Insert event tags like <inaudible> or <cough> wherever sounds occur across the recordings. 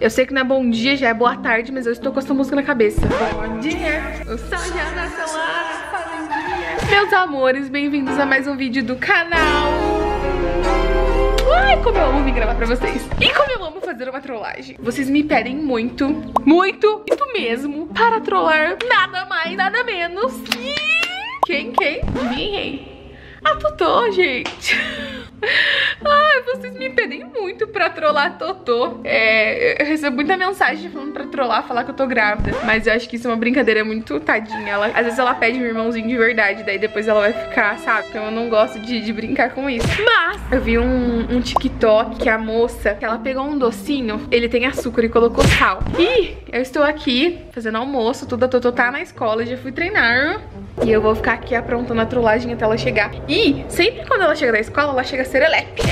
Eu sei que não é bom dia, já é boa tarde, mas eu estou com essa música na cabeça. Bom dia, o sol já nasceu lá. Meus amores, bem-vindos a mais um vídeo do canal. Ai, como eu amo vir gravar pra vocês. E como eu amo fazer uma trollagem. Vocês me pedem muito, muito, muito mesmo, para trollar nada mais, nada menos que... Quem, quem? Ninguém. A Totô, gente. <laughs> Ai, vocês me pedem muito pra trollar Totô. É, eu recebo muita mensagem falando pra trollar, falar que eu tô grávida. Mas eu acho que isso é uma brincadeira muito tadinha. Ela, às vezes ela pede meu irmãozinho de verdade, daí depois ela vai ficar, sabe? Então eu não gosto de, de brincar com isso. Mas eu vi um, um TikTok que a moça, que ela pegou um docinho, ele tem açúcar e colocou sal. E eu estou aqui fazendo almoço, tudo, a Totô tá na escola, já fui treinar. E eu vou ficar aqui aprontando a trollagem até ela chegar. E sempre quando ela chega da escola, ela chega serelepe.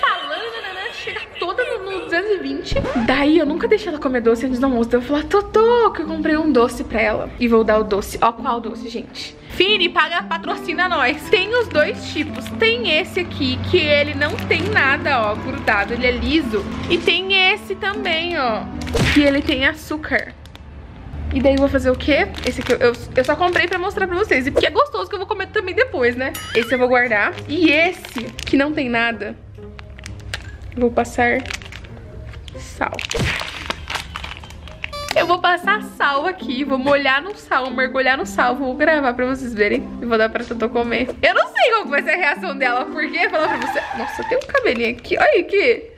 Falando, chega toda no 220. Daí eu nunca deixei ela comer doce antes do almoço. Daí eu falar, Totô, que eu comprei um doce pra ela. E vou dar o doce. Ó, qual doce, gente? Fini, paga, patrocina nós. Tem os dois tipos. Tem esse aqui, que ele não tem nada, ó, grudado. Ele é liso. E tem esse também, ó, que ele tem açúcar. E daí eu vou fazer o quê? Esse aqui eu, eu, eu, só comprei pra mostrar pra vocês. E porque é gostoso que eu vou comer também depois, né? Esse eu vou guardar. E esse, que não tem nada, vou passar sal. Eu vou passar sal aqui, vou molhar no sal, mergulhar no sal. Vou gravar pra vocês verem. E vou dar pra Totô comer. Eu não sei qual vai ser a reação dela, porque falar pra você... Nossa, tem um cabelinho aqui. Olha aqui.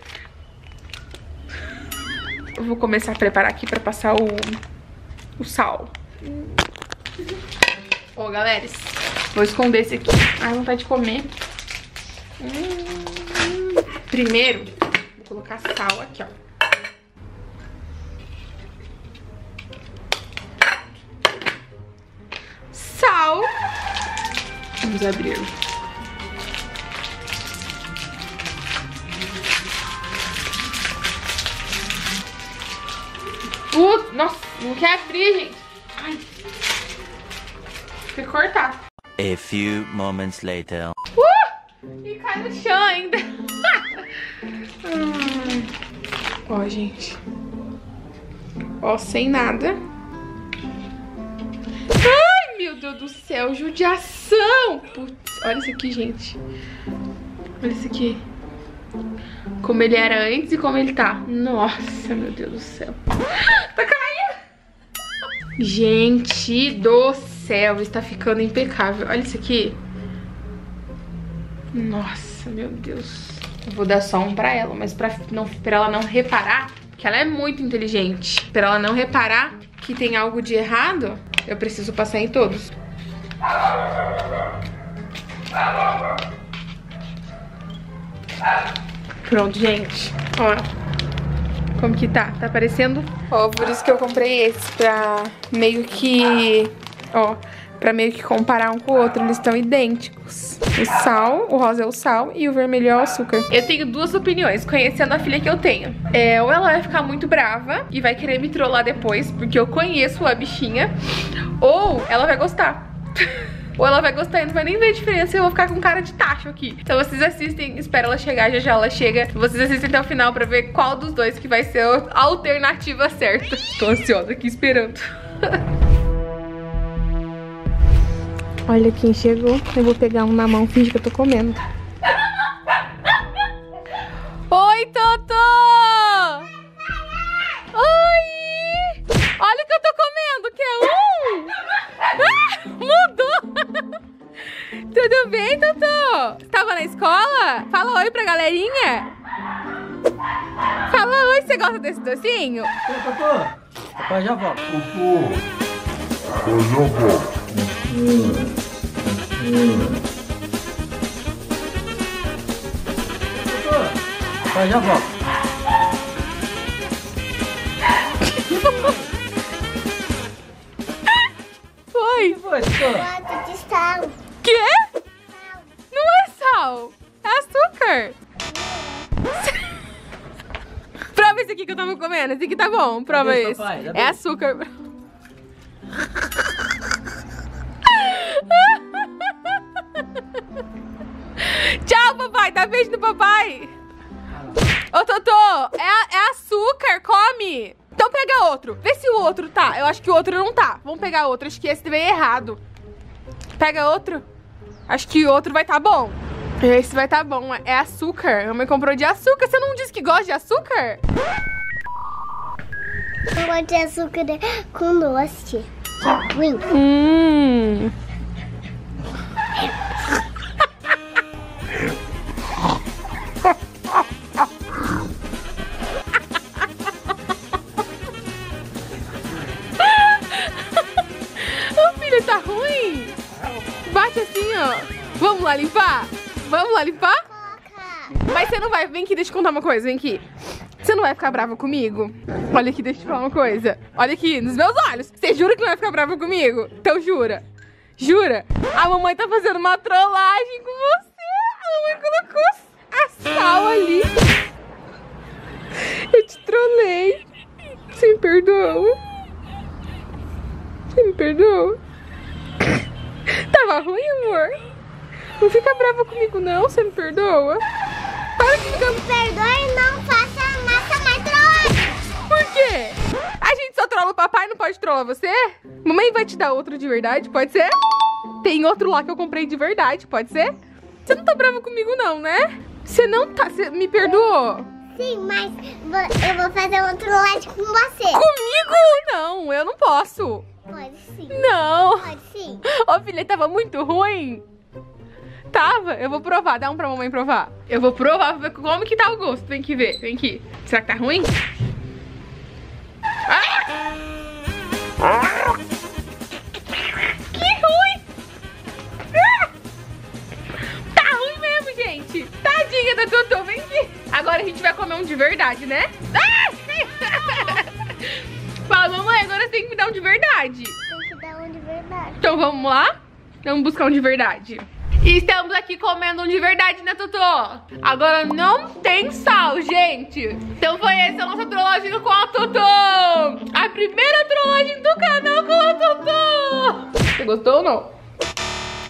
Eu vou começar a preparar aqui pra passar o o sal. Ó, oh, galera, vou esconder esse aqui. Ai, vontade de comer. Hum. Primeiro, vou colocar sal aqui, ó. Sal. Vamos abrir. Uh, nossa. Não quer abrir, gente. Ai. Tem que cortar. A few moments later. Uh! E cai no chão ainda. <laughs> Ó, gente. Ó, sem nada. Ai, meu Deus do céu, judiação. Putz, olha isso aqui, gente. Olha isso aqui. Como ele era antes e como ele tá. Nossa, meu Deus do céu. <gasps> Tá caindo. Gente do céu, está ficando impecável. Olha isso aqui. Nossa, meu Deus. Eu vou dar só um pra ela, mas pra, não, pra ela não reparar, que ela é muito inteligente. Pra ela não reparar que tem algo de errado, eu preciso passar em todos. Pronto, gente. Ó, como que tá? Tá aparecendo? Ó, por isso que eu comprei esse, pra meio que... Ó, pra meio que comparar um com o outro. Eles estão idênticos. O sal, o rosa é o sal e o vermelho é o açúcar. Eu tenho duas opiniões, conhecendo a filha que eu tenho. É, ou ela vai ficar muito brava e vai querer me trollar depois, porque eu conheço a bichinha. Ou ela vai gostar. <laughs> ou ela vai gostar e não vai nem ver a diferença e eu vou ficar com cara de tacho aqui. Então vocês assistem, espera ela chegar, já já ela chega. Vocês assistem até o final pra ver qual dos dois que vai ser a alternativa certa. Tô ansiosa aqui esperando. <laughs> Olha quem chegou. Eu vou pegar um na mão, finge que eu tô comendo. <laughs> Oi, Totô! Fala oi pra galerinha. Fala oi, você gosta desse docinho? Ô, Totô, papai já volta. Totô, papai já volta. Totô, papai já volta. Foi? que foi. Quê? Que comendo. Esse aqui tá bom. Prova Cadê, esse. papai? É açúcar. <laughs> Tchau, papai. Dá beijo no papai. Ô, Totô, é, é açúcar. pega outro. Vê se o outro tá. Eu acho que o outro não tá. Vamos pegar outro. Acho que esse veio errado. Pega outro. Acho que o outro vai tá bom. Esse vai tá bom. É açúcar. A mãe comprou de açúcar. Você não disse que gosta de açúcar? Gosto de açúcar com doce. Ruim. Hum. <laughs> Tá ruim? Bate assim, ó. Vamos lá limpar? Vamos lá limpar? Mas você não vai. Vem aqui, deixa eu contar uma coisa. Vem aqui. Você não vai ficar brava comigo? Olha aqui, deixa eu te falar uma coisa. Olha aqui, nos meus olhos. Você jura que não vai ficar brava comigo? Então jura. Jura? A mamãe tá fazendo uma trollagem com você. A mamãe colocou a sal ali. Eu te trolei. Você me perdoa? Você me perdoa? Tava ruim, amor? Não fica brava comigo, não. Você me perdoa? Para de ficar Perdoe e não quê? A gente só trola o papai, não pode trollar você? Mamãe vai te dar outro de verdade, pode ser? Tem outro lá que eu comprei de verdade, pode ser? Você não tá brava comigo não, né? Você não tá... Você me perdoou? Sim, mas eu vou fazer uma trollagem com você. Comigo? Não, eu não posso. Pode sim. Não. Pode sim. Ô, filha, tava muito ruim. Tava? Eu vou provar. Dá um pra mamãe provar. Eu vou provar ver como que tá o gosto. Vem aqui ver. Vem aqui. Será que tá ruim? Totô. Vem aqui. Agora a gente vai comer um de verdade, né? Ah! <laughs> Fala, mamãe, agora você tem que me dar um de verdade. Tem que dar um de verdade. Então vamos lá? Vamos buscar um de verdade. E estamos aqui comendo um de verdade, né, Totô? Agora não tem sal, gente. Então foi essa a nossa trollagem com a Totô. A primeira trollagem do canal com a Totô. Você gostou ou não?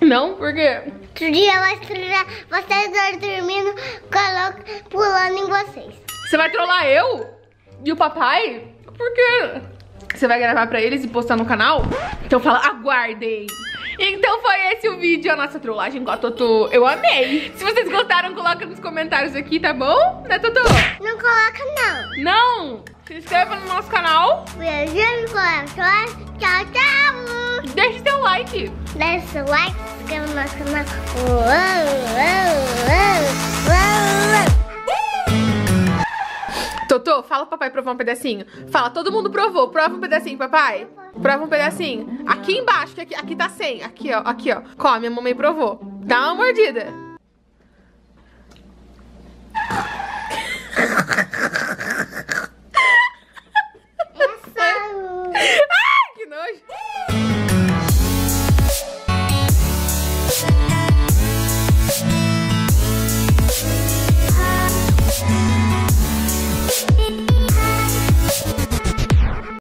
Não? Por quê? Outro dia vai estrear vocês dois dormindo, coloca, pulando em vocês. Você vai trollar eu? E o papai? Por quê? Você vai gravar pra eles e postar no canal? Então fala, aguardem! Então foi esse o vídeo, a nossa trollagem com a Totô. Eu amei! Se vocês gostaram, coloca nos comentários aqui, tá bom? Né, Totô? Não coloca não. Não! Se inscreva no nosso canal. Beijinho no coração. Tchau, tchau. Deixe seu like. Deixe seu like, se inscreva no nosso canal. Uou, uou, uou, Totô, fala papai provar um pedacinho. Fala, todo mundo provou. Prova um pedacinho, papai. Prova um pedacinho. Aqui embaixo, que aqui, aqui tá sem. Aqui, ó, aqui, ó. Come, a mamãe provou. Dá uma mordida.